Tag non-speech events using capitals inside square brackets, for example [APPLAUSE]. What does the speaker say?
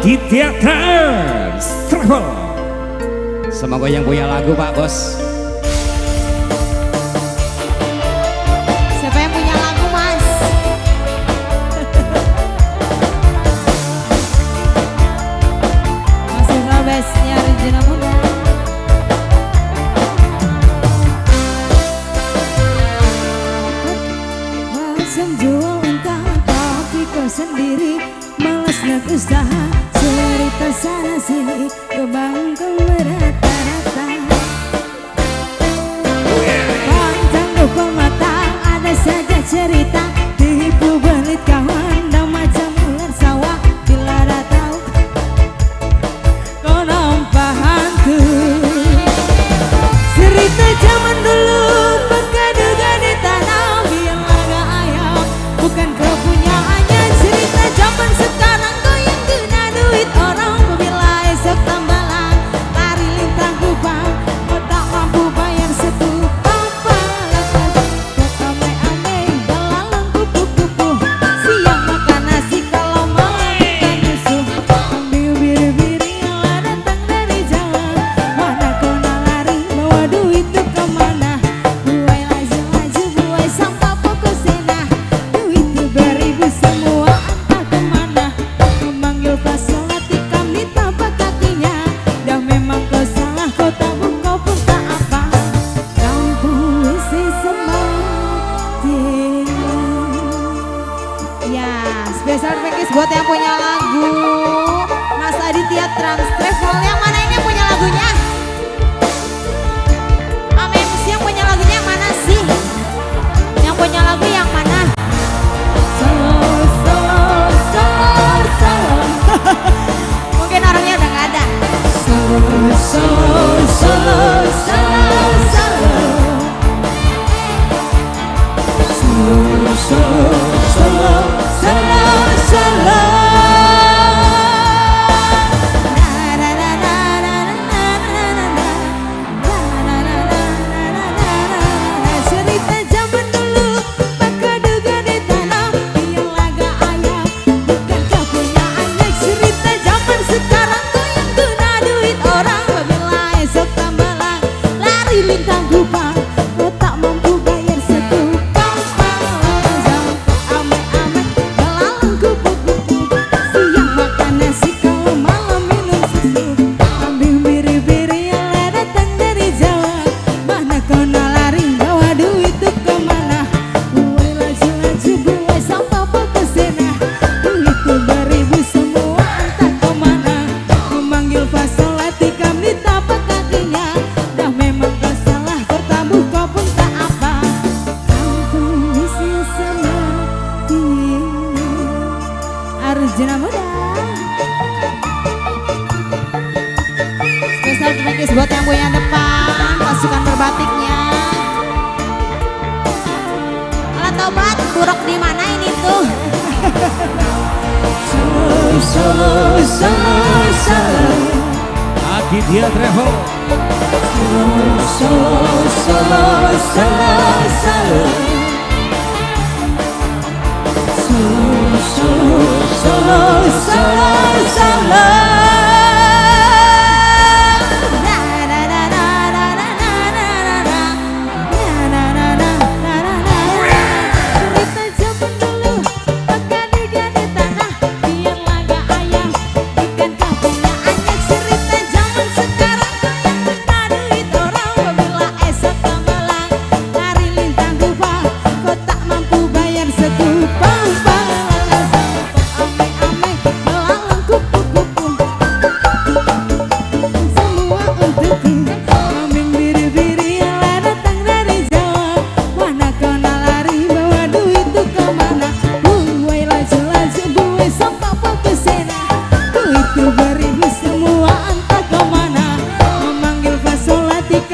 di teater Travel Semoga yang punya lagu Pak Bos. Siapa yang punya lagu Mas? [LAUGHS] masih Eva Besnya Regina Muda Mas yang jual entah tapi kau sendiri malah Isnat usaha cerita sana sini Kebangkang merata-rata Pantang lupa mata ada saja cerita Besar Pekis buat yang punya lagu Mas Aditya Trans Travel yang mana ini yang punya lagunya? Amemus yang punya lagunya yang mana sih? Yang punya lagu yang mana? Solo, solo, solo, solo Mungkin orangnya udah gak ada Solo, solo, solo, solo, solo Solo, solo punya depan, pasukan berbatiknya. Alat obat buruk di mana ini tuh? so so Travel. So